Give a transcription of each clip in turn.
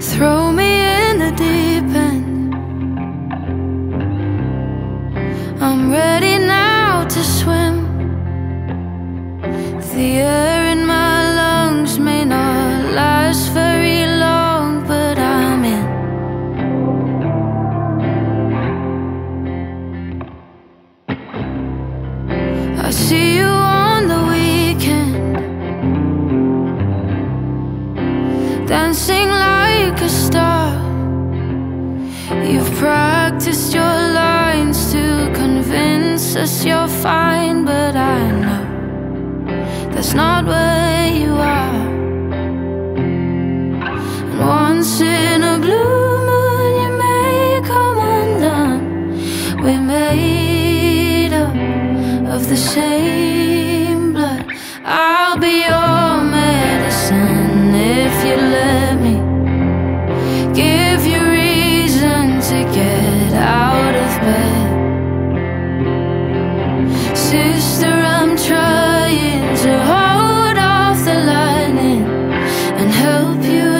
Throw me in the deep end. I'm ready now to swim. says you're fine, but I know that's not where you are. And once in a blue moon, you may come undone. We're made up of the same blood. I'll be help you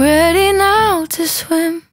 ready now to swim.